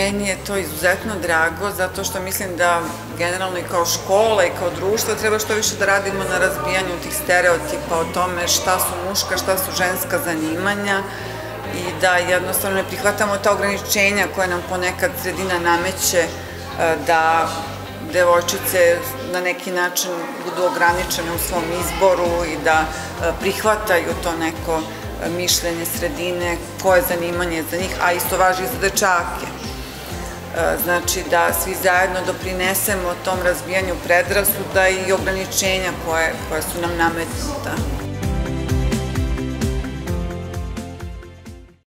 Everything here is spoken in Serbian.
Meni je to izuzetno drago zato što mislim da generalno i kao škola i kao društvo treba što više da radimo na razbijanju tih stereotipa o tome šta su muška, šta su ženska zanimanja i da jednostavno ne prihvatamo ta ograničenja koje nam ponekad sredina nameće e, da devojčice na neki način budu ograničene u svom izboru i da e, prihvataju to neko e, mišljenje sredine, koje zanimanje za njih, a isto važi i za dečake. Znači da svi zajedno doprinesemo tom razbijanju predrasuda i ograničenja koje, koje su nam nametnuta.